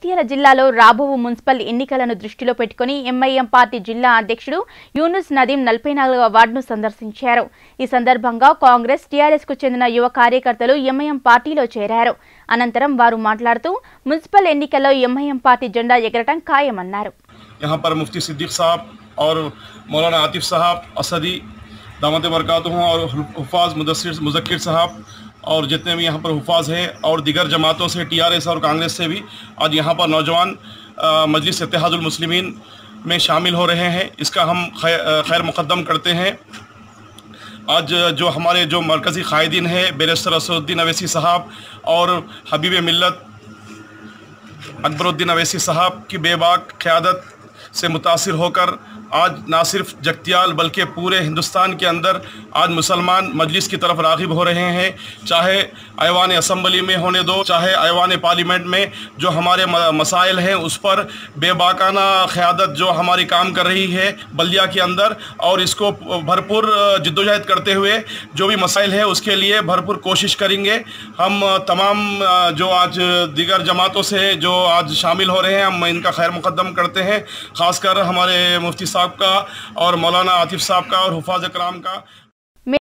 జగిత్యాల జిల్లాలో రాబో మున్సిపల్ ఎన్నికలను దృష్టిలో పెట్టుకుని ఎంఐఎం పార్టీ జిల్లా అధ్యక్షుడు యూనుస్ నదీం నలభై నాలుగవ వార్డును సందర్శించారు ఈ సందర్భంగా కాంగ్రెస్ టీఆర్ఎస్ కు చెందిన యువ కార్యకర్తలు ఎంఐఎం పార్టీలో చేరారు అనంతరం వారు మాట్లాడుతూ మున్సిపల్ ఎన్నికల్లో ఎంఐఎం పార్టీ జెండా ఎగరటం ఖాయమన్నారు यहाँ पर मुफ्ती सिद्दीक साहब और मौलाना आतिफ साहब असदी दामद बरकत हूँ और हुफाज मुदसर मुजक्र साहब और जितने भी यहाँ पर हुफाज हैं और दिगर जमातों से, टीआरएस और कांग्रेस से भी, आज यहाँ पर नौजवान मजलिस मुस्लिमीन में शामिल हो रहे हैं। इसका हम खैर मुकदम करते हैं। आज जो हमारे जो मरकज़ी कायदीन है, बैरिस्टर असदुद्दीन अवैसी साहब और हबीब मिलत अकबरुद्दीन अवैसी साहब की बेबाक क़्यादत से मुतासर होकर आज ना सिर्फ़ जगतियाल, बल्कि पूरे हिंदुस्तान के अंदर आज मुसलमान मजलिस की तरफ़ रागिब हो रहे हैं। चाहे ऐवान असम्बली में होने दो, चाहे ऐवान पार्लियामेंट में जो हमारे मसाइल हैं, उस पर बेबाकाना क़्यादत जो हमारी काम कर रही है बल्दिया के अंदर, और इसको भरपूर जद्दोजहद करते हुए जो भी मसाइल है, उसके लिए भरपूर कोशिश करेंगे। हम तमाम जो आज दीगर जमातों से जो आज शामिल हो रहे हैं, हम इनका खैर मुकदम करते हैं। ख़ासकर हमारे मुफ्ती साहब का और मौलाना आतिफ साहब का और हफाज कराम का।